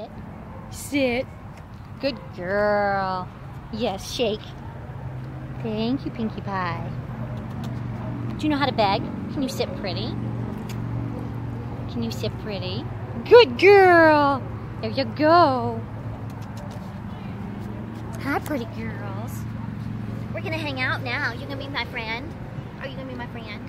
sit? Sit. Good girl. Yes, shake. Thank you, Pinkie Pie. Do you know how to beg? Can you hmm. sit pretty? Can you sit pretty? Good girl. There you go. Hi, pretty girls. We're gonna hang out now. You're gonna be my friend? Are you gonna be my friend.